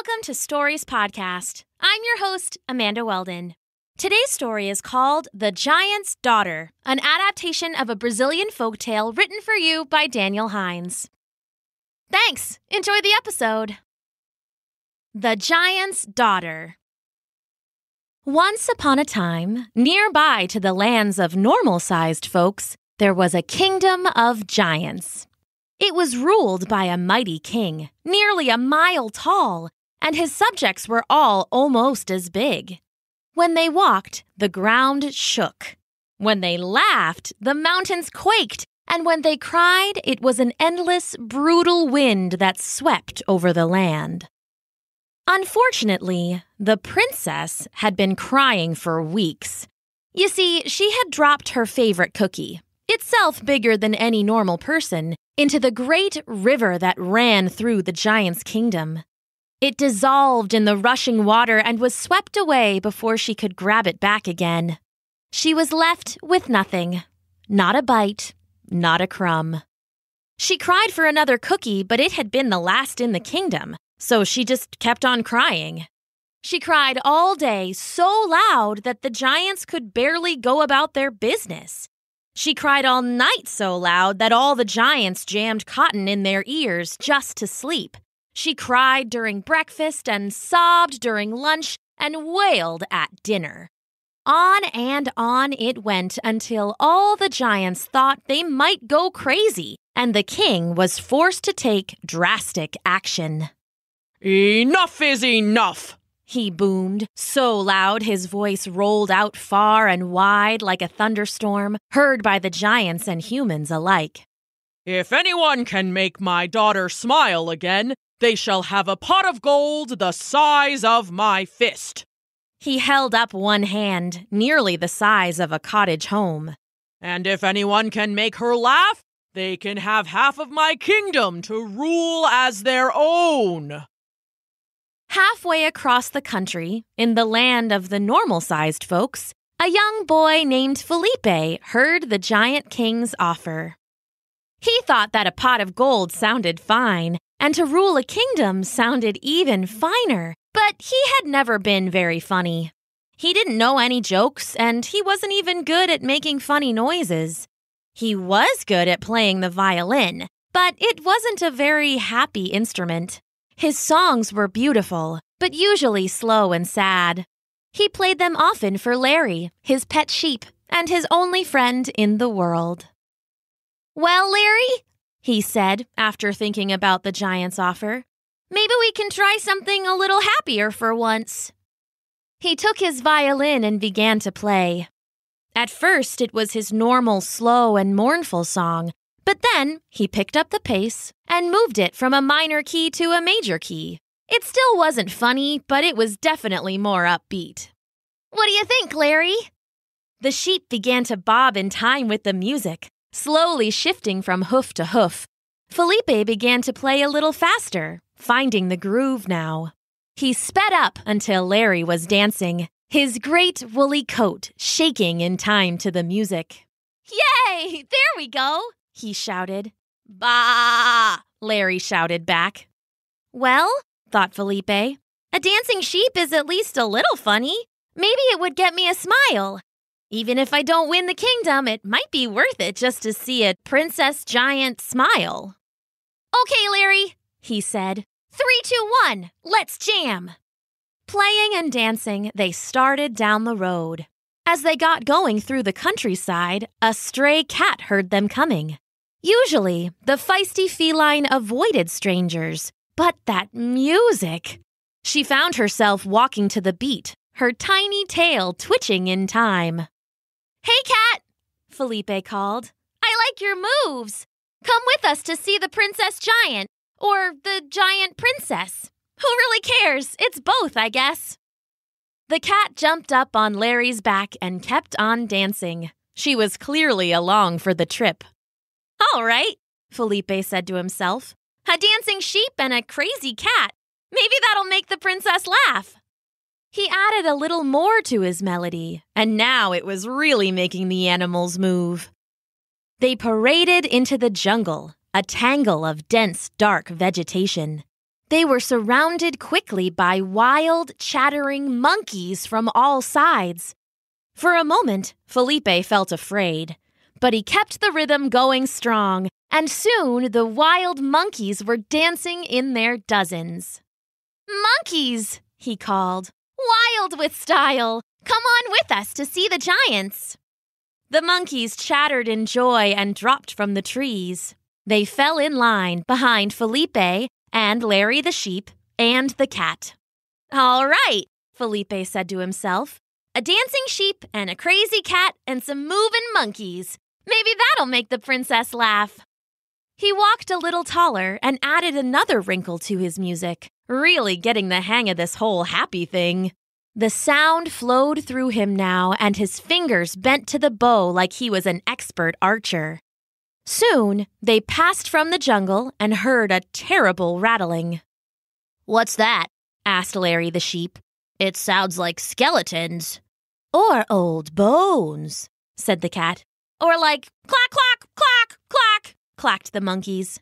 Welcome to Stories Podcast. I'm your host, Amanda Weldin. Today's story is called The Giant's Daughter, an adaptation of a Brazilian folktale written for you by Daniel Hinds. Thanks. Enjoy the episode. The Giant's Daughter. Once upon a time, nearby to the lands of normal sized folks, there was a kingdom of giants. It was ruled by a mighty king, nearly a mile tall, and his subjects were all almost as big. When they walked, the ground shook. When they laughed, the mountains quaked, and when they cried, it was an endless, brutal wind that swept over the land. Unfortunately, the princess had been crying for weeks. You see, she had dropped her favorite cookie, itself bigger than any normal person, into the great river that ran through the giant's kingdom. It dissolved in the rushing water and was swept away before she could grab it back again. She was left with nothing not a bite, not a crumb. She cried for another cookie, but it had been the last in the kingdom, so she just kept on crying. She cried all day so loud that the giants could barely go about their business. She cried all night so loud that all the giants jammed cotton in their ears just to sleep. She cried during breakfast and sobbed during lunch and wailed at dinner. On and on it went until all the giants thought they might go crazy, and the king was forced to take drastic action. Enough is enough! he boomed, so loud his voice rolled out far and wide like a thunderstorm, heard by the giants and humans alike. If anyone can make my daughter smile again, they shall have a pot of gold the size of my fist. He held up one hand, nearly the size of a cottage home. And if anyone can make her laugh, they can have half of my kingdom to rule as their own. Halfway across the country, in the land of the normal sized folks, a young boy named Felipe heard the giant king's offer. He thought that a pot of gold sounded fine, and to rule a kingdom sounded even finer, but he had never been very funny. He didn't know any jokes, and he wasn't even good at making funny noises. He was good at playing the violin, but it wasn't a very happy instrument. His songs were beautiful, but usually slow and sad. He played them often for Larry, his pet sheep, and his only friend in the world. Well, Larry, he said after thinking about the giant's offer, maybe we can try something a little happier for once. He took his violin and began to play. At first, it was his normal, slow, and mournful song, but then he picked up the pace and moved it from a minor key to a major key. It still wasn't funny, but it was definitely more upbeat. What do you think, Larry? The sheep began to bob in time with the music, slowly shifting from hoof to hoof. Felipe began to play a little faster, finding the groove now. He sped up until Larry was dancing, his great woolly coat shaking in time to the music. Yay! There we go! he shouted. Bah! Larry shouted back. Well, thought Felipe, a dancing sheep is at least a little funny. Maybe it would get me a smile. Even if I don't win the kingdom, it might be worth it just to see a princess giant smile. Okay, Larry, he said. Three, two, one, let's jam. Playing and dancing, they started down the road. As they got going through the countryside, a stray cat heard them coming. Usually, the feisty feline avoided strangers, but that music! She found herself walking to the beat, her tiny tail twitching in time. Hey, cat! Felipe called. I like your moves. Come with us to see the Princess Giant, or the Giant Princess. Who really cares? It's both, I guess. The cat jumped up on Larry's back and kept on dancing. She was clearly along for the trip. All right, Felipe said to himself. A dancing sheep and a crazy cat. Maybe that'll make the princess laugh. He added a little more to his melody, and now it was really making the animals move. They paraded into the jungle, a tangle of dense, dark vegetation. They were surrounded quickly by wild, chattering monkeys from all sides. For a moment, Felipe felt afraid, but he kept the rhythm going strong, and soon the wild monkeys were dancing in their dozens. Monkeys, he called, wild with style. Come on with us to see the giants. The monkeys chattered in joy and dropped from the trees. They fell in line behind Felipe and Larry the sheep and the cat. All right, Felipe said to himself. A dancing sheep and a crazy cat and some moving monkeys. Maybe that'll make the princess laugh. He walked a little taller and added another wrinkle to his music, really getting the hang of this whole happy thing. The sound flowed through him now, and his fingers bent to the bow like he was an expert archer. Soon, they passed from the jungle and heard a terrible rattling. What's that? asked Larry the sheep. It sounds like skeletons. Or old bones, said the cat. Or like clack, clack, clack, clacked the monkeys.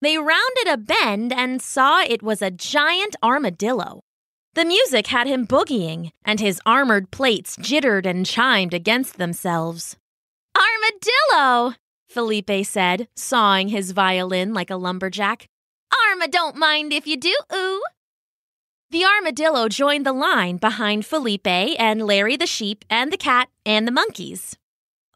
They rounded a bend and saw it was a giant armadillo. The music had him boogieing, and his armored plates jittered and chimed against themselves. Armadillo! Felipe said, sawing his violin like a lumberjack. Arma don't mind if you do, ooh. The armadillo joined the line behind Felipe and Larry the sheep and the cat and the monkeys.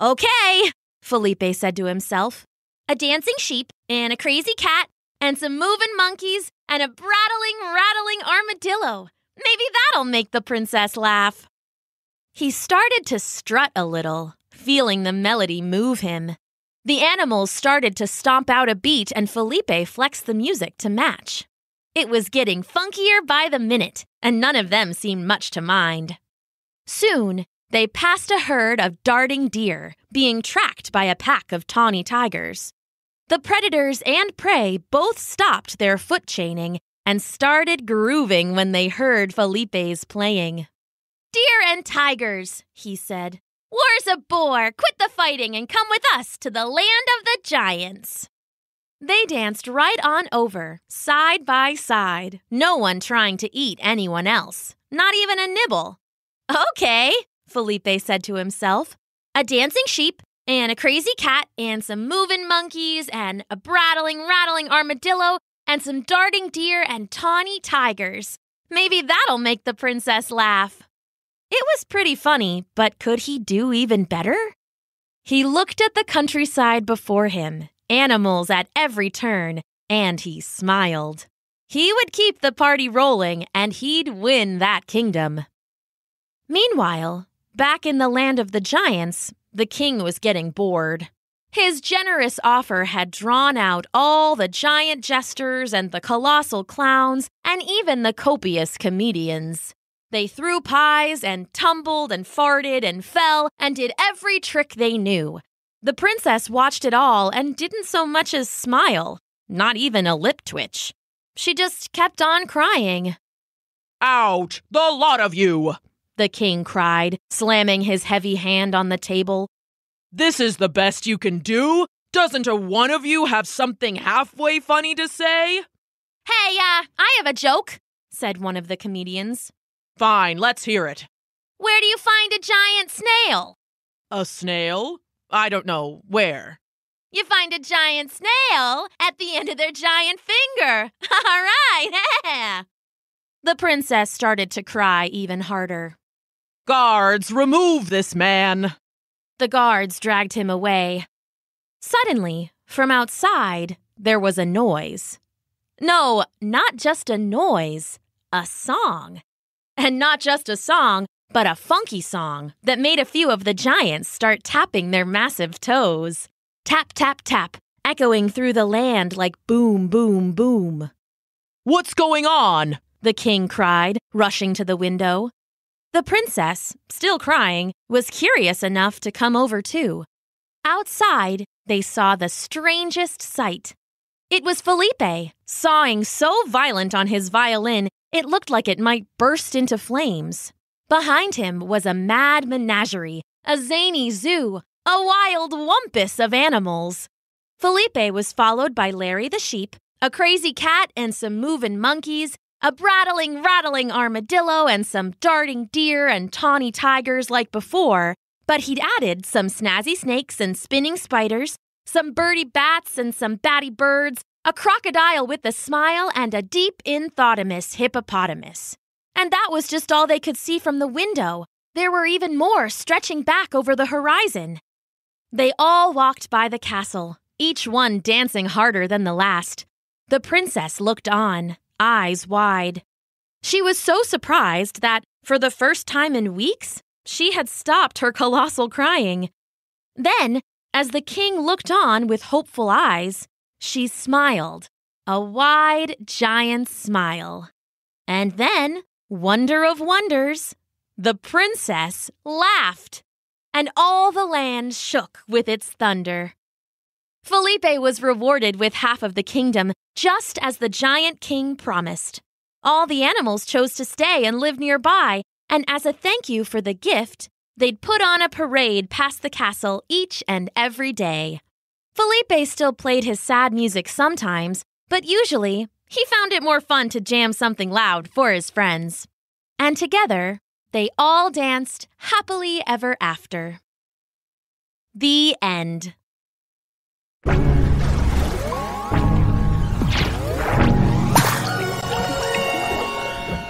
Okay, Felipe said to himself. A dancing sheep and a crazy cat and some moving monkeys and a brattling, rattling armadillo. Maybe that'll make the princess laugh. He started to strut a little, feeling the melody move him. The animals started to stomp out a beat, and Felipe flexed the music to match. It was getting funkier by the minute, and none of them seemed much to mind. Soon, they passed a herd of darting deer, being tracked by a pack of tawny tigers. The predators and prey both stopped their foot chaining and started grooving when they heard Felipe's playing. Deer and tigers, he said. War's a bore! Quit the fighting and come with us to the land of the giants. They danced right on over, side by side, no one trying to eat anyone else, not even a nibble. Okay, Felipe said to himself. A dancing sheep, and a crazy cat, and some moving monkeys, and a brattling, rattling armadillo, and some darting deer and tawny tigers. Maybe that'll make the princess laugh. It was pretty funny, but could he do even better? He looked at the countryside before him, animals at every turn, and he smiled. He would keep the party rolling, and he'd win that kingdom. Meanwhile, back in the land of the giants, the king was getting bored. His generous offer had drawn out all the giant jesters and the colossal clowns, and even the copious comedians. They threw pies and tumbled and farted and fell and did every trick they knew. The princess watched it all and didn't so much as smile, not even a lip twitch. She just kept on crying. Out, the lot of you! The king cried, slamming his heavy hand on the table. This is the best you can do? Doesn't a one of you have something halfway funny to say? Hey, uh, I have a joke, said one of the comedians. Fine, let's hear it. Where do you find a giant snail? A snail? I don't know. Where? You find a giant snail at the end of their giant finger. All right. the princess started to cry even harder. Guards, remove this man. The guards dragged him away. Suddenly, from outside, there was a noise. No, not just a noise, a song. And not just a song, but a funky song that made a few of the giants start tapping their massive toes. Tap, tap, tap, echoing through the land like boom, boom, boom. What's going on? The king cried, rushing to the window. The princess, still crying, was curious enough to come over too. Outside, they saw the strangest sight. It was Felipe, sawing so violent on his violin it looked like it might burst into flames. Behind him was a mad menagerie, a zany zoo, a wild wumpus of animals. Felipe was followed by Larry the sheep, a crazy cat and some moving monkeys, a brattling, rattling armadillo, and some darting deer and tawny tigers like before, but he'd added some snazzy snakes and spinning spiders, some birdie bats and some batty birds, a crocodile with a smile, and a deep inthotamus hippopotamus. And that was just all they could see from the window. There were even more stretching back over the horizon. They all walked by the castle, each one dancing harder than the last. The princess looked on, eyes wide. She was so surprised that, for the first time in weeks, she had stopped her colossal crying. Then, as the king looked on with hopeful eyes, she smiled, a wide, giant smile. And then, wonder of wonders, the princess laughed, and all the land shook with its thunder. Felipe was rewarded with half of the kingdom, just as the giant king promised. All the animals chose to stay and live nearby, and as a thank you for the gift, they'd put on a parade past the castle each and every day. Felipe still played his sad music sometimes, but usually he found it more fun to jam something loud for his friends. And together, they all danced happily ever after. The end.